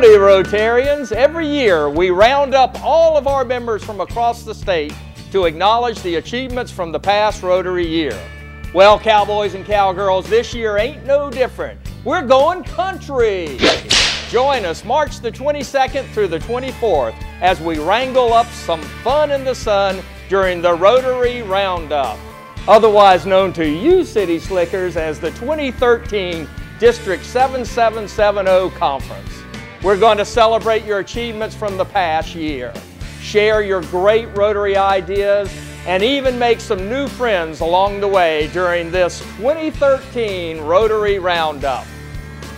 Howdy, Rotarians. Every year, we round up all of our members from across the state to acknowledge the achievements from the past Rotary year. Well, cowboys and cowgirls, this year ain't no different. We're going country. Join us March the 22nd through the 24th as we wrangle up some fun in the sun during the Rotary Roundup, otherwise known to you city slickers as the 2013 District 7770 Conference. We're going to celebrate your achievements from the past year, share your great Rotary ideas, and even make some new friends along the way during this 2013 Rotary Roundup.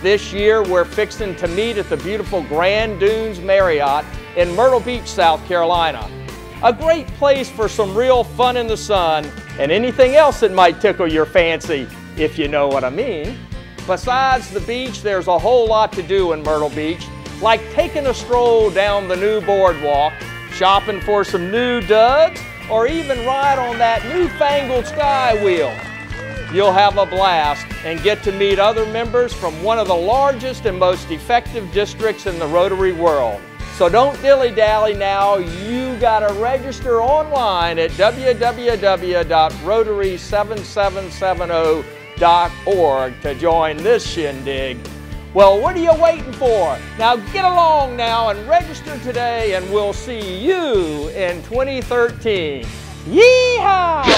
This year, we're fixing to meet at the beautiful Grand Dunes Marriott in Myrtle Beach, South Carolina. A great place for some real fun in the sun and anything else that might tickle your fancy, if you know what I mean. Besides the beach, there's a whole lot to do in Myrtle Beach, like taking a stroll down the new boardwalk, shopping for some new duds, or even ride on that newfangled sky wheel. You'll have a blast and get to meet other members from one of the largest and most effective districts in the Rotary world. So don't dilly-dally now, you gotta register online at www.rotary7770 to join this shindig. Well, what are you waiting for? Now get along now and register today and we'll see you in 2013. Yeehaw!